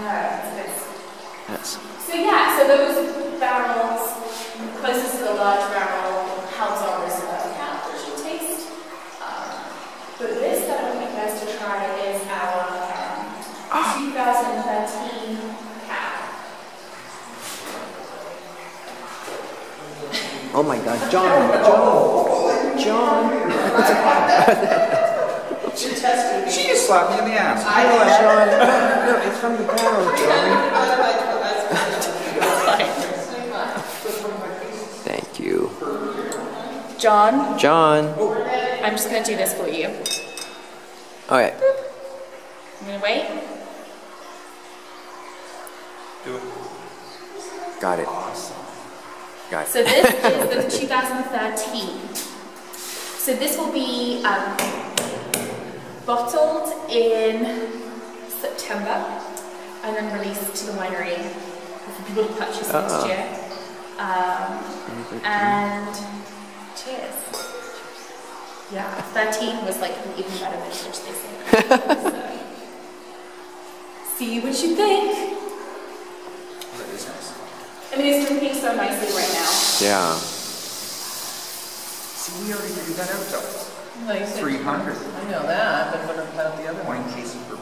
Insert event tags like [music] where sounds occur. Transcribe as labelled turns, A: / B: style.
A: know, it's,
B: Yes.
A: So yeah, so those barrels, closest to the large barrel, helps our risk of capture taste. Um, but this that I want you guys to try is our um, 2013 cab.
B: Oh my God, John, [laughs] John, John.
C: She just slapped me in the ass.
B: John, no, no, it's from the barrel, John. Thank you.
A: John,
B: John.
A: I'm just going to do this for you.
B: Okay.
A: I'm going to wait.
C: Do it.
B: Got it. Got it.
A: So this [laughs] is the 2013. So this will be um, bottled in September and then released to the winery for people to purchase
B: Ah.
A: next year. Um, and cheers. Yeah, 13 was like an even better vintage, they say. [laughs] so, see what you think.
C: That is nice.
A: I mean, it's drinking so nicely right now.
B: Yeah.
C: See, we already figured that out though.
D: No,
C: Three hundred.
D: I know that, but what about the other one?
C: Wine cases per